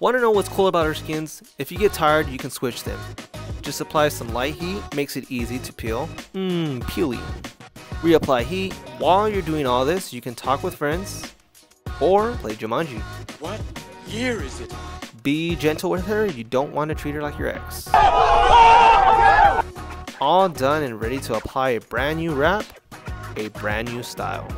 Want to know what's cool about our skins? If you get tired, you can switch them. Just apply some light heat, makes it easy to peel. Mmm, peely. Reapply heat. While you're doing all this, you can talk with friends or play Jumanji. What year is it? Be gentle with her, you don't want to treat her like your ex. All done and ready to apply a brand new wrap, a brand new style.